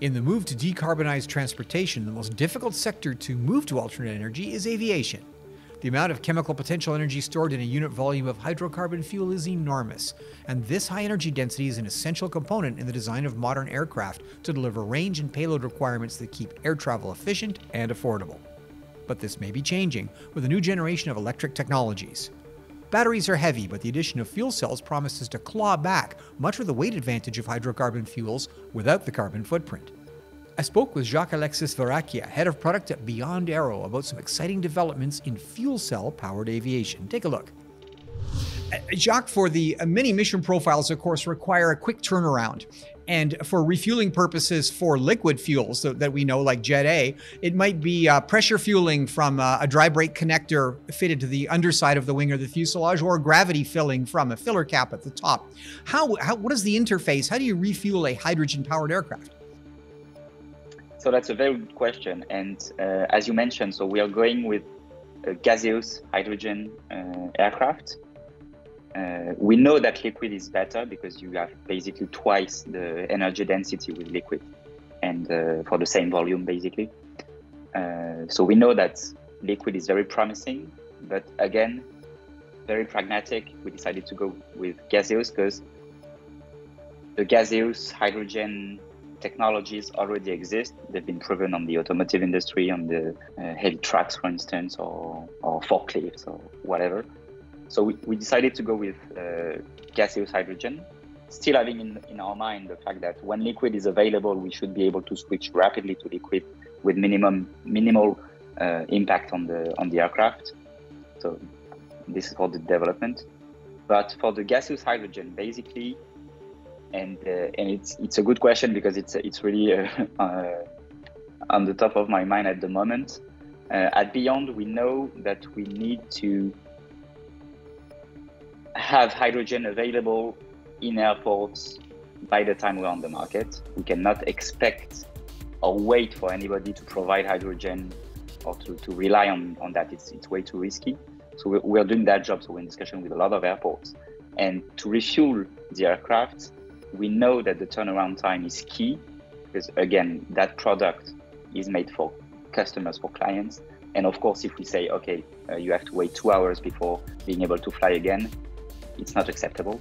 In the move to decarbonize transportation, the most difficult sector to move to alternate energy is aviation. The amount of chemical potential energy stored in a unit volume of hydrocarbon fuel is enormous, and this high energy density is an essential component in the design of modern aircraft to deliver range and payload requirements that keep air travel efficient and affordable. But this may be changing with a new generation of electric technologies. Batteries are heavy, but the addition of fuel cells promises to claw back much of the weight advantage of hydrocarbon fuels without the carbon footprint. I spoke with Jacques Alexis Verrecchia, head of product at Beyond Aero, about some exciting developments in fuel cell powered aviation. Take a look. Uh, Jacques, for the uh, many mission profiles, of course, require a quick turnaround. And for refueling purposes for liquid fuels that we know, like Jet A, it might be uh, pressure fueling from uh, a dry break connector fitted to the underside of the wing or the fuselage, or gravity filling from a filler cap at the top. How, how what is the interface? How do you refuel a hydrogen powered aircraft? So that's a very good question. And uh, as you mentioned, so we are going with a gaseous hydrogen uh, aircraft. Uh, we know that liquid is better because you have basically twice the energy density with liquid and uh, for the same volume, basically. Uh, so we know that liquid is very promising, but again, very pragmatic. We decided to go with gaseous because the gaseous hydrogen technologies already exist. They've been proven on the automotive industry, on the uh, heavy trucks, for instance, or, or forklifts or whatever. So we, we decided to go with uh, gaseous hydrogen, still having in, in our mind the fact that when liquid is available, we should be able to switch rapidly to liquid with minimum minimal uh, impact on the on the aircraft. So this is for the development. But for the gaseous hydrogen, basically and uh, and it's it's a good question because it's it's really uh, uh, on the top of my mind at the moment. at Beyond, we know that we need to have hydrogen available in airports by the time we're on the market. We cannot expect or wait for anybody to provide hydrogen or to, to rely on, on that. It's, it's way too risky. So we're, we're doing that job. So we're in discussion with a lot of airports. And to refuel the aircraft, we know that the turnaround time is key because again that product is made for customers for clients and of course if we say okay uh, you have to wait two hours before being able to fly again it's not acceptable